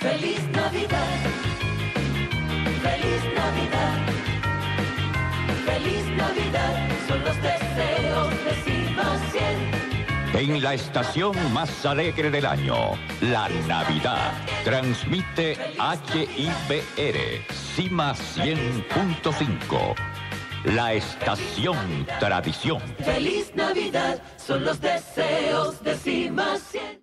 Feliz Navidad. Feliz Navidad. Feliz Navidad. Son los deseos de Cima 100. En la estación más alegre del año, la Navidad, transmite HIPR, CIMA 100.5. La estación tradición. Feliz Navidad. Son los deseos de Cima 100.